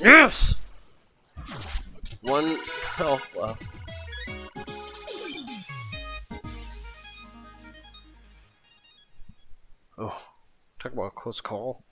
Yes! One oh, health left. Oh, talk about a close call.